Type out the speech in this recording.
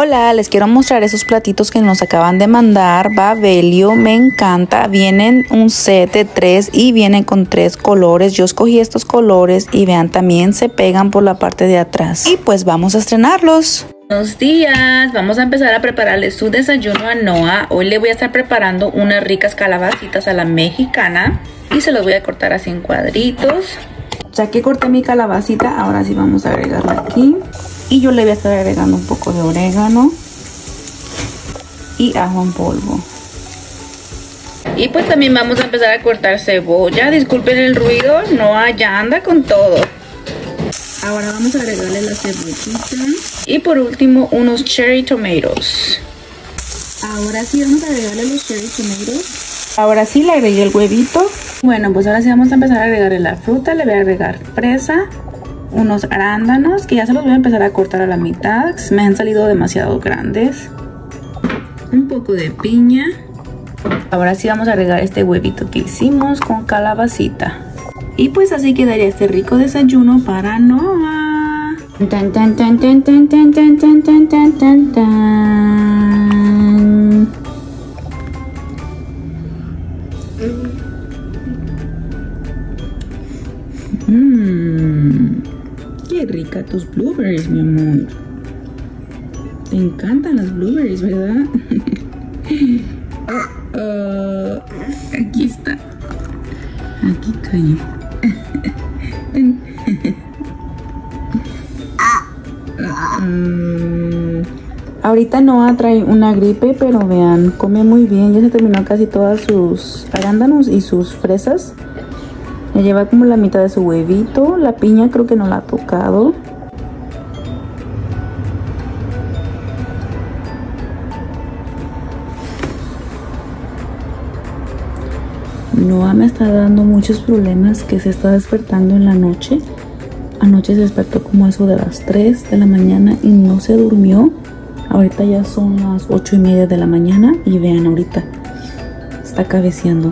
Hola, les quiero mostrar esos platitos que nos acaban de mandar. Babelio, me encanta. Vienen un set de tres y vienen con tres colores. Yo escogí estos colores y vean, también se pegan por la parte de atrás. Y pues vamos a estrenarlos. Buenos días, vamos a empezar a prepararle su desayuno a Noah. Hoy le voy a estar preparando unas ricas calabacitas a la mexicana y se los voy a cortar así en cuadritos. Ya que corté mi calabacita, ahora sí vamos a agregarla aquí. Y yo le voy a estar agregando un poco de orégano y ajo en polvo. Y pues también vamos a empezar a cortar cebolla. Disculpen el ruido, no allá anda con todo. Ahora vamos a agregarle la cebollita. Y por último, unos cherry tomatoes. Ahora sí vamos a agregarle los cherry tomatoes. Ahora sí le agregué el huevito. Bueno, pues ahora sí vamos a empezar a agregarle la fruta. Le voy a agregar fresa, unos arándanos que ya se los voy a empezar a cortar a la mitad. Me han salido demasiado grandes. Un poco de piña. Ahora sí vamos a agregar este huevito que hicimos con calabacita. Y pues así quedaría este rico desayuno para Noah. Tan, tan, tan, tan, tan, tan, tan, tan, tan, tan, Mmm Qué rica tus blueberries, mi amor. Te encantan las blueberries, ¿verdad? oh, oh. Aquí está. Aquí cayó. Ahorita Noah trae una gripe, pero vean, come muy bien. Ya se terminó casi todas sus arándanos y sus fresas. Me lleva como la mitad de su huevito. La piña creo que no la ha tocado. Noah me está dando muchos problemas que se está despertando en la noche. Anoche se despertó como eso de las 3 de la mañana y no se durmió. Ahorita ya son las 8 y media de la mañana y vean ahorita. Está cabeceando.